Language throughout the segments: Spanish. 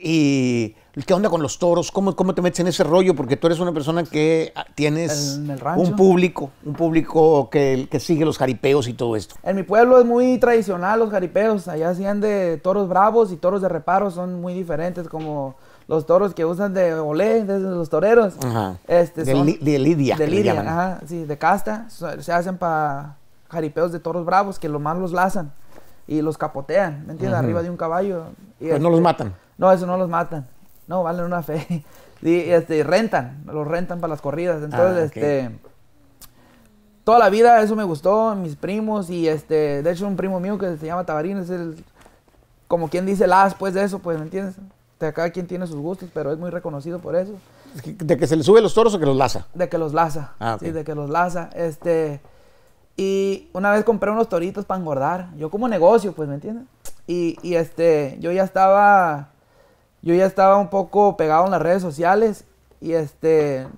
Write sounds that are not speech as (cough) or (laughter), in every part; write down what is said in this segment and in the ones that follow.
¿Y qué onda con los toros? ¿Cómo, ¿Cómo te metes en ese rollo? Porque tú eres una persona que ah, tienes un público, un público que, que sigue los jaripeos y todo esto. En mi pueblo es muy tradicional los jaripeos. Allá hacían de toros bravos y toros de reparo. Son muy diferentes como los toros que usan de olé, de los toreros. Ajá. Este, de, son- li- de lidia. De lidia, ajá, sí, de casta. Se hacen para jaripeos de toros bravos que lo más los lazan y los capotean, ¿me entiendes? Arriba de un caballo. Y Pero no los matan. No, eso no los matan. No, valen una fe. (laughs) Y este, rentan, los rentan para las corridas. Entonces, Ah, este. Toda la vida eso me gustó, mis primos y este, de hecho un primo mío que se llama Tabarín es el, como quien dice las pues de eso, pues, ¿me entiendes? De cada quien tiene sus gustos, pero es muy reconocido por eso ¿De que se le sube los toros o que los laza? de que los laza. Ah. Sí, de que los laza. Este. Y una vez compré unos toritos para engordar. Yo como negocio, pues, ¿me entiendes? Y, y, este, yo ya estaba. Yo ya estaba un poco pegado en las redes sociales. Y este.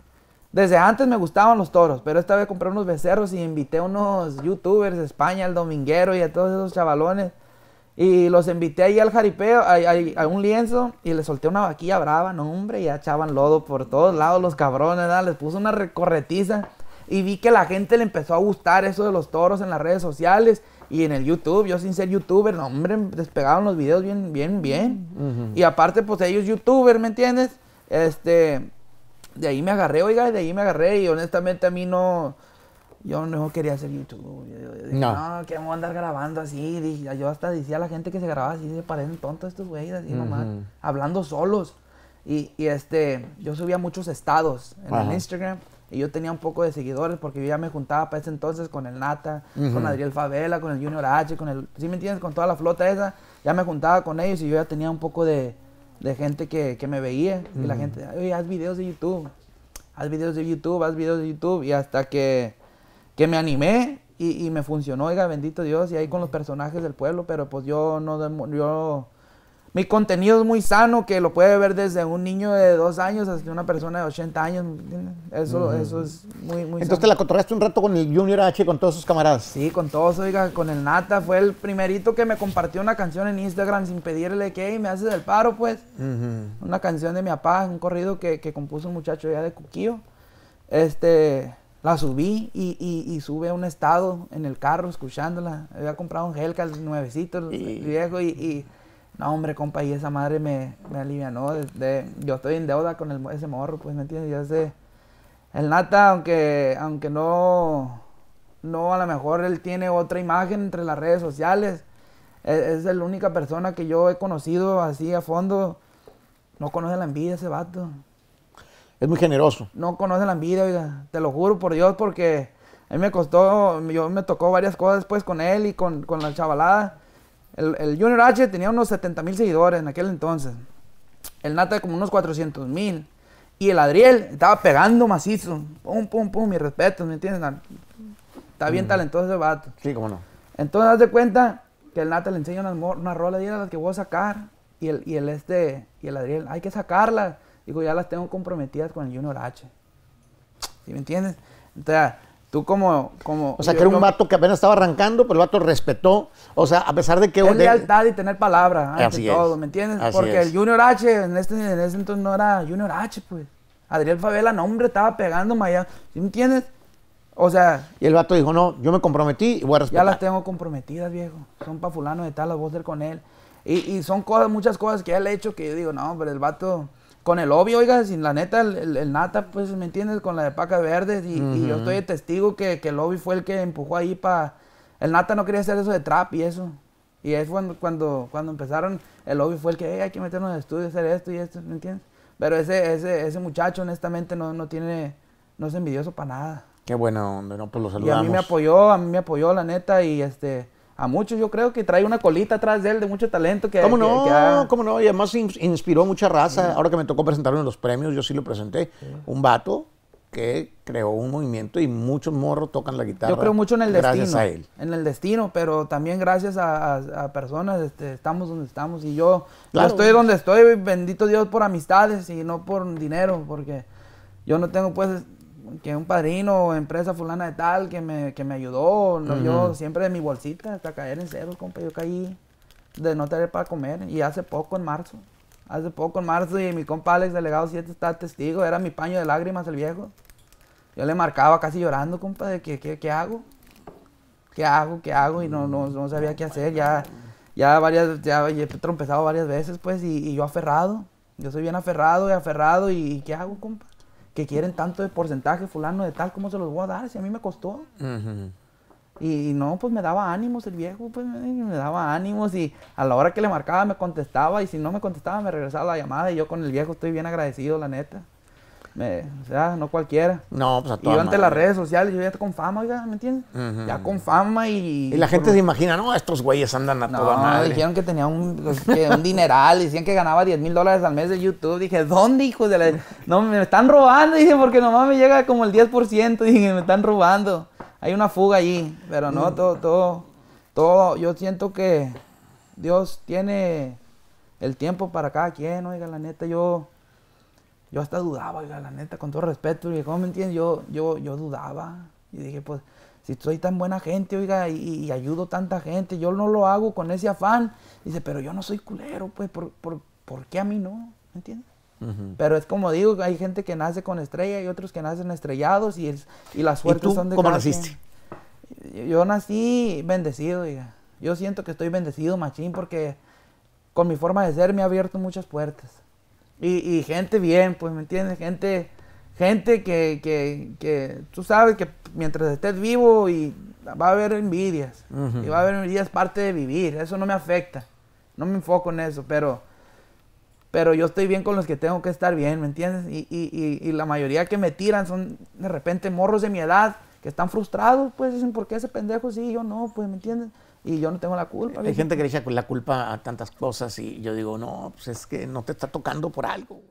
Desde antes me gustaban los toros, pero esta vez compré unos becerros y invité a unos youtubers de España, al Dominguero y a todos esos chavalones. Y los invité ahí al jaripeo, a, un lienzo, y les solté una vaquilla brava, no hombre, ya echaban lodo por todos lados los cabrones, ¿verdad? les puse una recorretiza. Y vi que la gente le empezó a gustar eso de los toros en las redes sociales y en el YouTube. Yo sin ser youtuber, no, hombre, despegaron los videos bien, bien, bien. Y aparte, pues ellos youtuber, ¿me entiendes? Este, de ahí me agarré, oiga, de ahí me agarré y honestamente a mí no, yo no quería hacer YouTube. Yo, yo dije, No. no, que vamos a andar grabando así. Dije, yo hasta decía a la gente que se grababa así, se parecen tontos estos güeyes, así nomás, hablando solos. Y, y, este, yo subía muchos estados en el. Instagram y yo tenía un poco de seguidores porque yo ya me juntaba para ese entonces con el Nata, con. Adriel Favela, con el Junior H, con el, ¿sí me entiendes? Con toda la flota esa, ya me juntaba con ellos y yo ya tenía un poco de, de gente que, que me veía y la gente, oye, haz videos de YouTube, haz videos de YouTube, haz videos de YouTube y hasta que, que me animé y, y me funcionó, oiga, bendito Dios, y ahí con los personajes del pueblo, pero pues yo no, yo, mi contenido es muy sano, que lo puede ver desde un niño de dos años hasta una persona de 80 años, ¿me entiendes? Eso, eso es muy, muy Entonces te la cotorreaste un rato con el Junior H, con todos sus camaradas. Sí, con todos, oiga, con el Nata, fue el primerito que me compartió una canción en Instagram sin pedirle que, "Hey, me haces el paro, pues. Una canción de mi papá, un corrido que, que compuso un muchacho ya de Cuquillo. Este, la subí y, y, y sube a un estado en el carro escuchándola. Había comprado un Hellcat nuevecito, Y- viejo, y, y- no, hombre, compa, y esa madre me, me alivianó. de- de- yo estoy en deuda con el, ese morro, pues, ¿me entiendes? Yo sé, el Nata, aunque, aunque no, no, a lo mejor él tiene otra imagen entre las redes sociales. e- Es, la única persona que yo he conocido así a fondo. No conoce la envidia ese vato. Es muy generoso. No conoce la envidia, oiga. Te lo juro por Dios, porque a mí me costó, yo me tocó varias cosas después con él y con, con la chavalada. El, el Junior H tenía unos 70 mil seguidores en aquel entonces. El Nata como unos 400 mil. Y el Adriel estaba pegando macizo. Pum, pum, pum, mi respeto, ¿me entiendes? Está bien talentoso ese vato. Sí, cómo no. Entonces, haz de cuenta que el Nata le enseña unas, mor- unas rolas y era las que voy a sacar. Y el, y el este, y el Adriel, hay que sacarlas. Digo, ya las tengo comprometidas con el Junior H. ¿Sí me entiendes? Entonces, tú como... como O sea, que era un vato que apenas estaba arrancando, pero el vato respetó. O sea, a pesar de que... Es lealtad y tener palabra, ante Así es. todo, ¿me entiendes? Así Porque es. el Junior H en, este, en ese entonces no era Junior H, pues. Adriel Favela, no, hombre, estaba pegando Miami. ¿Sí me entiendes? O sea, Y el vato dijo, no, yo me comprometí y voy a Ya respetar. las tengo comprometidas, viejo. Son pa' fulano de tal, las voy a hacer con él. Y, y son cosas, muchas cosas que él ha hecho que yo digo, no, pero el vato, con el obvio, oiga, sin la neta, el, el- el nata, pues, ¿me entiendes? Con la de Pacas Verdes. Y, y yo estoy de testigo que, que el obvio fue el que empujó ahí para... El nata no quería hacer eso de trap y eso. Y es cuando, cuando, cuando empezaron, el obvio fue el que, "Ey, hay que meternos en estudio, hacer esto y esto, ¿me entiendes? Pero ese, ese, ese muchacho, honestamente, no, no tiene, no es envidioso para nada. Qué buena onda, ¿no? Pues lo Y saludamos. a mí me apoyó, a mí me apoyó, la neta, y este, a muchos yo creo que trae una colita atrás de él de mucho talento que... ¿Cómo que- no? que ha- ¿Cómo no? Y además in- inspiró mucha raza. Ahora que me tocó presentarlo en los premios, yo sí lo presenté. Un vato que creó un movimiento y muchos morros tocan la guitarra. yo creo mucho en el gracias destino. a él. En el destino, pero también gracias a, a- a personas este, estamos donde estamos. Y yo, yo Claro. estoy donde estoy, bendito Dios, por amistades y no por dinero, porque yo no tengo pues que un padrino o empresa fulana de tal que me, que me ayudó. no, Yo siempre de mi bolsita hasta caer en cero, compa. Yo caí de no tener para comer. Y hace poco, en marzo, Hace poco, en marzo, y mi compa Alex, delegado 7, está testigo. Era mi paño de lágrimas el viejo. Yo le marcaba casi llorando, compa, de que, ¿qué, qué hago? ¿Qué hago? ¿Qué hago? Y no, no, no sabía qué hacer. Ya, ya varias, ya he trompezado varias veces, pues, y, y yo aferrado. Yo soy bien aferrado y aferrado. ¿Y qué hago, compa? Que quieren tanto de porcentaje, fulano de tal, ¿cómo se los voy a dar? Si a mí me costó. Y no, pues me daba ánimos el viejo, pues me daba ánimos y a la hora que le marcaba me contestaba y si no me contestaba me regresaba la llamada y yo con el viejo estoy bien agradecido, la neta. Me- o sea, no cualquiera. No, pues a Y toda yo ante las redes sociales, yo ya con fama, oiga, ¿me entiendes? Ujú. Ya con fama y... Y la gente se imagina, no, estos güeyes andan a toda No, madre. dijeron que tenía un, pues, que un dineral, decían que ganaba 10 mil dólares al mes de YouTube. Dije, ¿dónde, hijos de la...? No, me están robando, dije, porque nomás me llega como el 10%, dije, me están robando. Hay una fuga allí, pero Mm. no, todo, todo, todo, yo siento que Dios tiene el tiempo para cada quien, oiga, la neta, yo, yo hasta dudaba, oiga, la neta, con todo respeto, y ¿cómo me entiendes? Yo, yo, yo dudaba, y dije, pues, si soy tan buena gente, oiga, y, y ayudo tanta gente, yo no lo hago con ese afán. Dice, pero yo no soy culero, pues, ¿por, por, por qué a mí no? ¿Me entiendes? Pero es como digo, hay gente que nace con estrella y otros que nacen estrellados y, el- y las ¿Y suertes tú son de cómo naciste? Yo, yo nací bendecido, oiga. Yo siento que estoy bendecido, machín, porque con mi forma de ser me ha abierto muchas puertas. Y, y gente bien, pues, ¿me entiendes? Gente, gente que, que, que tú sabes que mientras estés vivo y va a haber envidias. Y va a haber envidias parte de vivir. Eso no me afecta. No me enfoco en eso, pero pero yo estoy bien con los que tengo que estar bien, ¿me entiendes? Y, y, y, y la mayoría que me tiran son de repente morros de mi edad que están frustrados, pues dicen, ¿por qué ese pendejo sí? Yo no, pues, ¿me entiendes? Y yo no tengo la culpa. Hay gente que le echa la culpa a tantas cosas y yo digo, no, pues es que no te está tocando por algo.